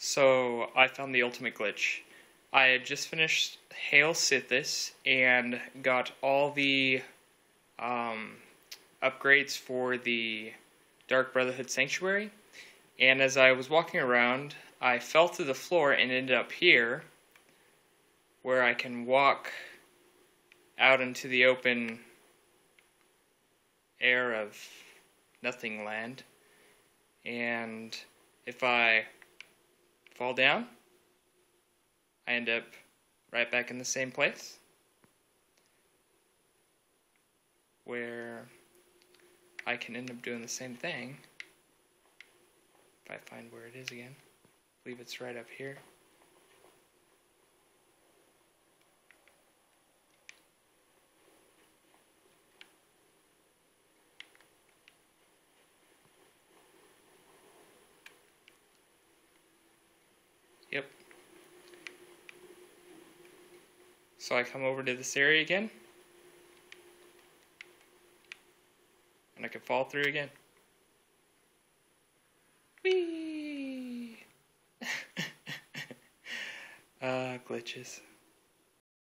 So I found the ultimate glitch. I had just finished Hail Sithis and got all the um, upgrades for the Dark Brotherhood Sanctuary. And as I was walking around, I fell through the floor and ended up here, where I can walk out into the open air of nothing land. And if I fall down, I end up right back in the same place where I can end up doing the same thing if I find where it is again. I believe it's right up here. Yep. So I come over to this area again. And I can fall through again. Whee! uh, glitches.